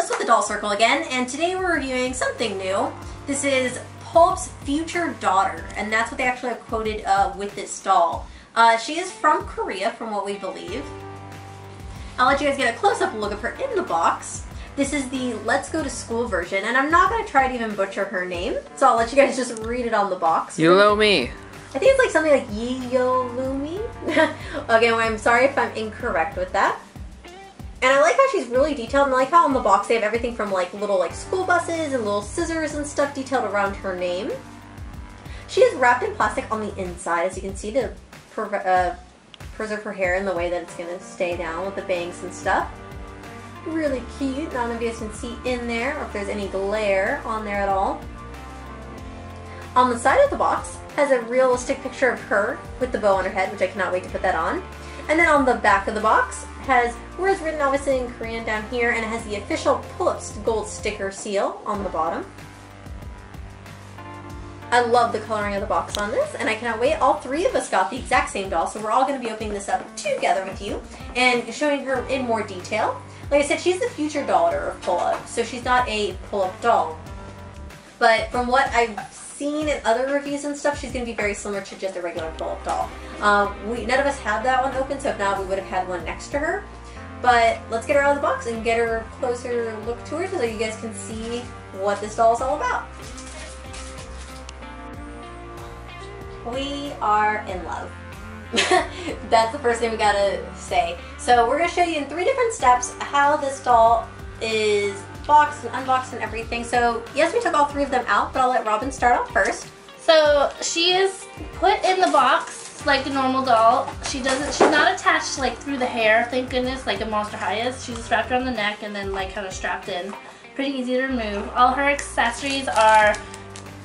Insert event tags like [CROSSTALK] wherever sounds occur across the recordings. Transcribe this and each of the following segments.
Let's with the Doll Circle again, and today we're reviewing something new. This is Pullip's future daughter, and that's what they actually have quoted uh, with this doll. Uh, she is from Korea, from what we believe. I'll let you guys get a close-up look of her in the box. This is the Let's Go to School version, and I'm not going to try to even butcher her name, so I'll let you guys just read it on the box. Yulomi. I think it's like something like Yiyolumi. Again, [LAUGHS] I'm sorry if I'm incorrect with that. And I like how she's really detailed, and I like how on the box they have everything from like little like school buses and little scissors and stuff detailed around her name. She is wrapped in plastic on the inside, as you can see, to uh, preserve her hair in the way that it's going to stay down with the bangs and stuff. Really cute. None of you guys can see in there, or if there's any glare on there at all. On the side of the box has a realistic picture of her with the bow on her head, which I cannot wait to put that on. And then on the back of the box has words written obviously in Korean down here, and it has the official Pullip's gold sticker seal on the bottom. I love the coloring of the box on this, and I cannot wait. All three of us got the exact same doll, so we're all going to be opening this up together with you and showing her in more detail. Like I said, she's the future daughter of Pullip, so she's not a Pullip doll. But from what I've seen in other reviews and stuff, she's going to be very similar to just a regular Pullip doll. Um, we None of us had that one open, so if not, we would have had one next to her. But let's get her out of the box and get her closer look to her so you guys can see what this doll is all about. We are in love. [LAUGHS] That's the first thing we gotta say. So we're gonna show you in three different steps how this doll is boxed and unboxed and everything. So yes, we took all three of them out, but I'll let Robin start off first. So she is put in the box like a normal doll. She doesn't, she's not attached like through the hair, thank goodness, like a Monster High is. She's just wrapped around the neck and then like kind of strapped in. Pretty easy to remove. All her accessories are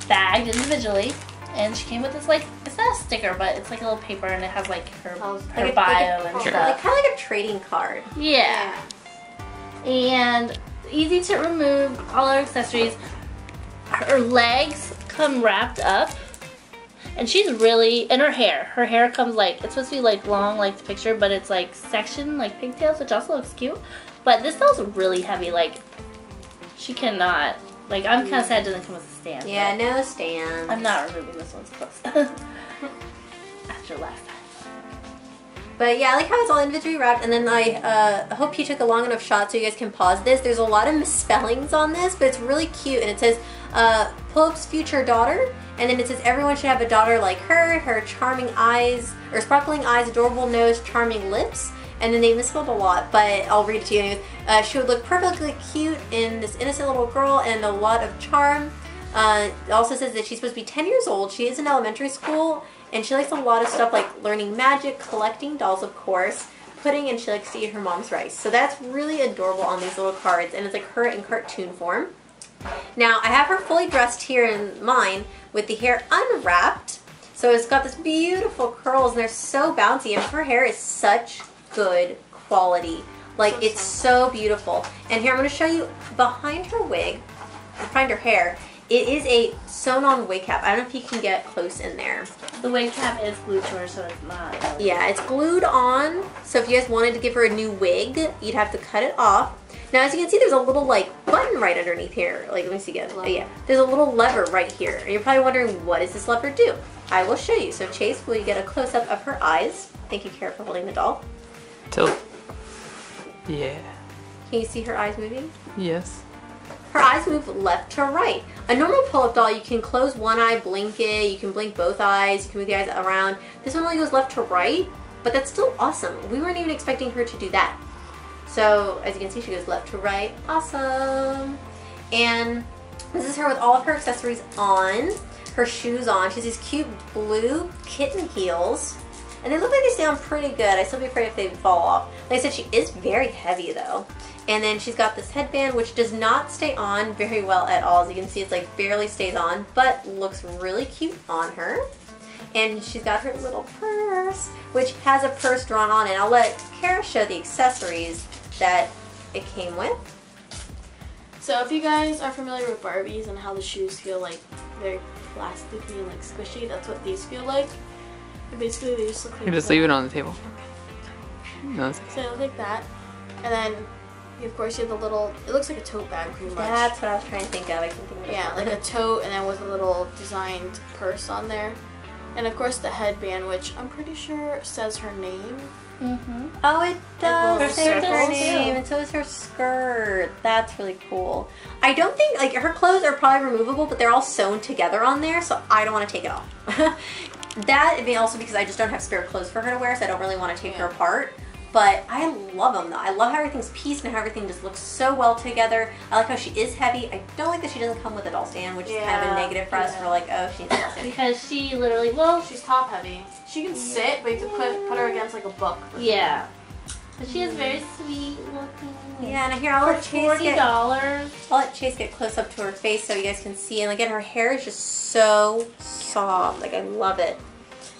bagged individually. And she came with this like, it's not a sticker, but it's like a little paper and it has like her, oh, her like bio like and stuff. Like, kind of like a trading card. Yeah. yeah. And easy to remove, all our accessories. Her legs come wrapped up. And she's really, and her hair. Her hair comes like, it's supposed to be like long like the picture, but it's like section, like pigtails, which also looks cute. But this doll's really heavy, like, she cannot, like, I'm kind of sad it doesn't come with a stand. Yeah, no stand. I'm not removing this one's close. [LAUGHS] After last time. But yeah, I like how it's all individually wrapped, and then I uh, hope you took a long enough shot so you guys can pause this. There's a lot of misspellings on this, but it's really cute, and it says, uh, Pullip's future daughter, and then it says everyone should have a daughter like her, her charming eyes, or sparkling eyes, adorable nose, charming lips, and then they misspelled a lot, but I'll read it to you anyways. Uh, she would look perfectly cute in this innocent little girl and a lot of charm. Uh, also says that she's supposed to be 10 years old. She is in elementary school, and she likes a lot of stuff like learning magic, collecting dolls, of course, pudding, and she likes to eat her mom's rice. So that's really adorable on these little cards, and it's like her in cartoon form. Now, I have her fully dressed here in mine with the hair unwrapped. So it's got this beautiful curls, and they're so bouncy, and her hair is such good quality. Like, it's so beautiful. And here, I'm going to show you behind her wig, behind her hair, it is a sewn-on wig cap. I don't know if you can get close in there. The wig cap is glued to her, so it's not. Yeah, it's glued on. So if you guys wanted to give her a new wig, you'd have to cut it off. Now, as you can see, there's a little, like, button right underneath here. Like, let me see again. Oh, yeah. There's a little lever right here. And you're probably wondering, what does this lever do? I will show you. So, Chase, will you get a close-up of her eyes? Thank you, Kara, for holding the doll. Tilt. Yeah. Can you see her eyes moving? Yes. Her eyes move left to right. A normal Pullip doll, you can close one eye, blink it, you can blink both eyes, you can move the eyes around. This one only goes left to right, but that's still awesome. We weren't even expecting her to do that. So, as you can see, she goes left to right. Awesome. And this is her with all of her accessories on, her shoes on. She has these cute blue kitten heels. And they look like they stay on pretty good. I still be afraid if they fall off. Like I said, she is very heavy though. And then she's got this headband, which does not stay on very well at all. As you can see, it's like barely stays on, but looks really cute on her. And she's got her little purse, which has a purse drawn on it. I'll let Kara show the accessories that it came with. So if you guys are familiar with Barbies and how the shoes feel like very plasticky and like squishy, that's what these feel like. And basically they just look like You just leave it on the table. No, so look like that. And then You, of course, you have the little. It looks like a tote bag, pretty much. That's what I was trying to think of. I couldn't think of yeah, like a tote, and then with a little designed purse on there, and of course the headband, which I'm pretty sure says her name. Mm-hmm. Oh, it does. Her say her circles, name, and so is her skirt. That's really cool. I don't think like her clothes are probably removable, but they're all sewn together on there, so I don't want to take it off. [LAUGHS] that and also because I just don't have spare clothes for her to wear, so I don't really want to take her apart. But I love them though. I love how everything's pieced and how everything just looks so well together. I like how she is heavy. I don't like that she doesn't come with a doll stand, which is kind of a negative for us. We're like, oh, she needs a doll stand. Because she literally, well, She's top heavy. She can sit, but you have to put put her against like a book. yeah. But she is very sweet looking. Yeah, and here I'll let Chase forty get dollars. I'll let Chase get close up to her face so you guys can see. And again, her hair is just so soft. Like, I love it.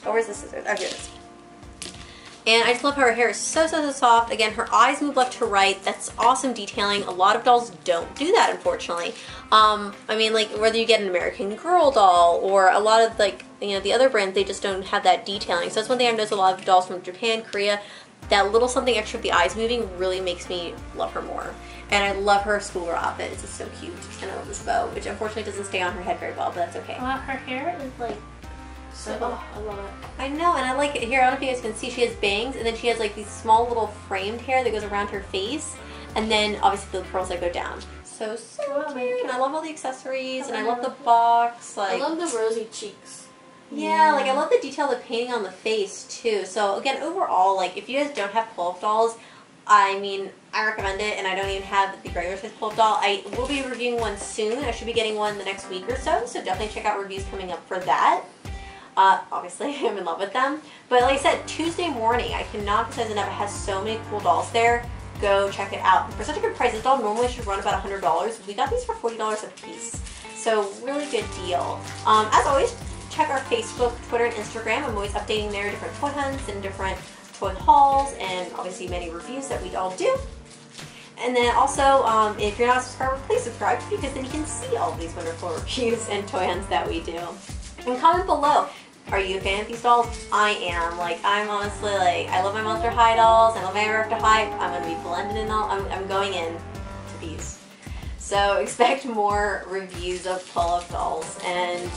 Oh, where's the scissors? Oh, here it is. And I just love how her hair is so, so, so soft. Again, her eyes move left to right. That's awesome detailing. A lot of dolls don't do that, unfortunately. Um, I mean, like, whether you get an American Girl doll or a lot of, like, you know, the other brands, they just don't have that detailing. So that's one thing I've noticed a lot of dolls from Japan, Korea, that little something extra with the eyes moving really makes me love her more. And I love her schoolgirl outfit. It's just so cute. And I love this bow, which unfortunately doesn't stay on her head very well, but that's okay. Wow, her hair is like So, oh, I love it. I know, and I like it. Here, I don't know if you guys can see, she has bangs, and then she has like these small little framed hair that goes around her face, and then obviously the curls that go down. So, so Oh, cute. And I love all the accessories, oh and I love the box. Like, I love the rosy cheeks. Yeah, like I love the detail of the painting on the face too. So again, overall, like if you guys don't have Pullip dolls, I mean, I recommend it, and I don't even have the regular size Pullip doll. I will be reviewing one soon. I should be getting one the next week or so, so definitely check out reviews coming up for that. Uh, obviously, [LAUGHS] I'm in love with them. But like I said, Tuesday morning, I cannot emphasize enough. It has so many cool dolls there. Go check it out. For such a good price, this doll normally should run about $100. We got these for $40 a piece. So really good deal. Um, as always, check our Facebook, Twitter, and Instagram. I'm always updating there different toy hunts and different toy hauls and obviously many reviews that we all do. And then also, um, if you're not a subscriber, please subscribe because then you can see all these wonderful [LAUGHS] reviews and toy hunts that we do. And comment below. Are you a fan of these dolls? I am. Like, I'm honestly like, I love my Monster High dolls. I love my Ever After High. I'm going to be blended in all. I'm, I'm going in to these. So [LAUGHS] expect more reviews of Pullip dolls. And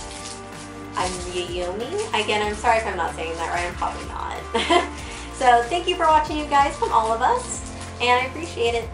I'm Yumi. Again, I'm sorry if I'm not saying that right. I'm probably not. [LAUGHS] so thank you for watching, you guys, from all of us. And I appreciate it.